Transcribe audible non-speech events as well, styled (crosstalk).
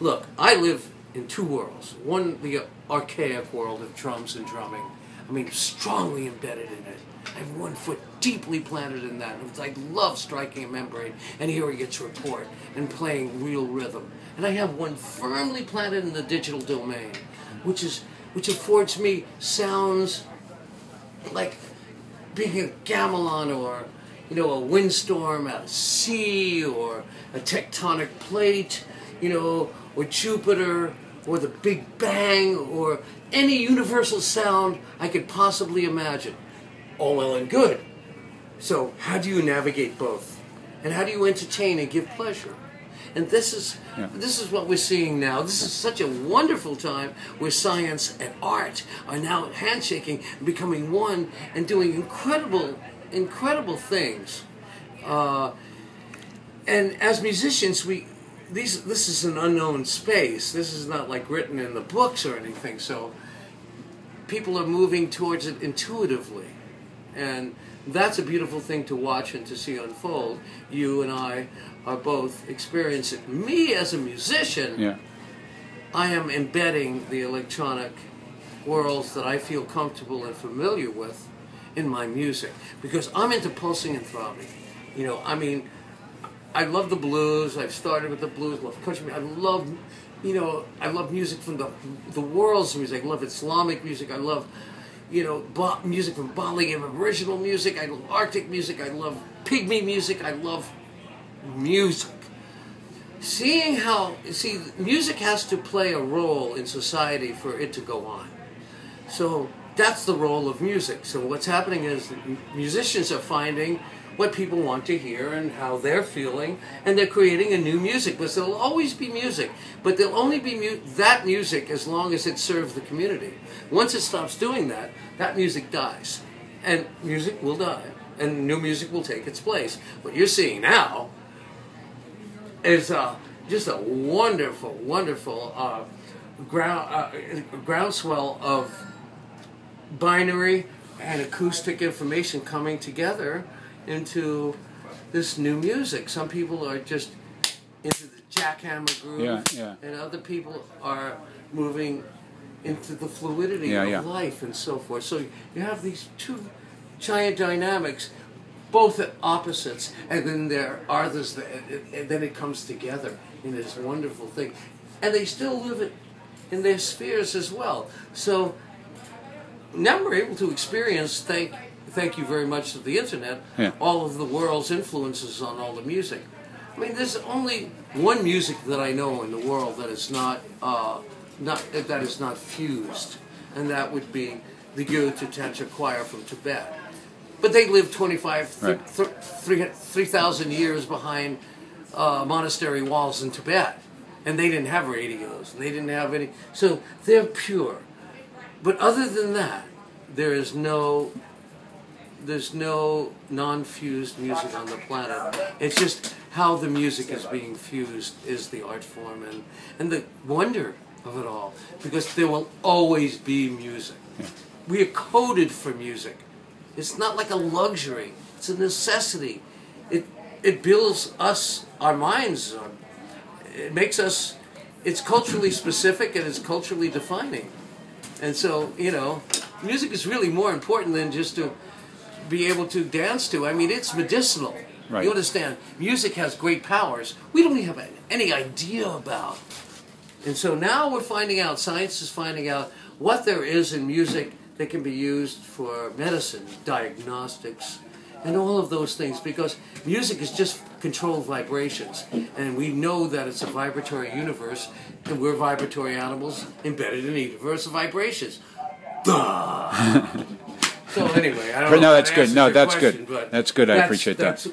look, I live in two worlds. One, the archaic world of drums and drumming. I mean, strongly embedded in it. I have one foot deeply planted in that. I love striking a membrane and hearing its report and playing real rhythm. And I have one firmly planted in the digital domain, which is which affords me sounds like being a gamelan or you know a windstorm at sea or a tectonic plate, you know, or Jupiter or the Big Bang or any universal sound I could possibly imagine. All well and good. So, how do you navigate both? And how do you entertain and give pleasure? And this is yeah. this is what we're seeing now. This is such a wonderful time where science and art are now handshaking, becoming one, and doing incredible, incredible things. Uh, and as musicians, we these this is an unknown space. This is not like written in the books or anything. So people are moving towards it intuitively, and that's a beautiful thing to watch and to see unfold. You and I are both experiencing. Me as a musician, yeah. I am embedding the electronic worlds that I feel comfortable and familiar with in my music because I'm into pulsing and throbbing. You know, I mean, I love the blues. I've started with the blues. Love country. I love, you know, I love music from the the world's music. I love Islamic music. I love, you know, music from Bali and Aboriginal music. I love Arctic music. I love pygmy music. I love music. Seeing how see music has to play a role in society for it to go on. So that's the role of music. So what's happening is musicians are finding what people want to hear and how they're feeling, and they're creating a new music. But there'll always be music, but there'll only be mu- that music as long as it serves the community. Once it stops doing that, that music dies, and music will die, and new music will take its place. What you're seeing now is uh, just a wonderful, wonderful uh, ground uh, groundswell of binary and acoustic information coming together into this new music. Some people are just into the jackhammer groove, yeah, yeah. and other people are moving into the fluidity yeah, of life and so forth. So you have these two giant dynamics, both at opposites, and then there are this, and then it comes together in this wonderful thing, and they still live it in their spheres as well. So now we're able to experience, thank thank you very much to the internet, yeah. all of the world's influences on all the music. I mean, there's only one music that I know in the world that is not uh, not that is not fused, and that would be the Gyuto Tantra Choir from Tibet. But they lived 25, right. 3,000 years behind uh, monastery walls in Tibet, and they didn't have radios, and they didn't have any. So they're pure. But other than that, there is no there's no non-fused music on the planet. It's just how the music is being fused is the art form and, and the wonder of it all. Because there will always be music. We are coded for music. It's not like a luxury. It's a necessity. It it builds us, our minds. It makes us. It's culturally specific and it's culturally defining. And so you know, music is really more important than just to be able to dance to. I mean, it's medicinal. Right. You understand? Music has great powers we don't even have any idea about. And so now we're finding out, science is finding out what there is in music that can be used for medicine, diagnostics, and all of those things because music is just controlled vibrations. And we know that it's a vibratory universe, and we're vibratory animals embedded in a universe of vibrations. Duh! (laughs) So anyway, I don't But know no, that's good. No, that's question, good. That's good. I appreciate that.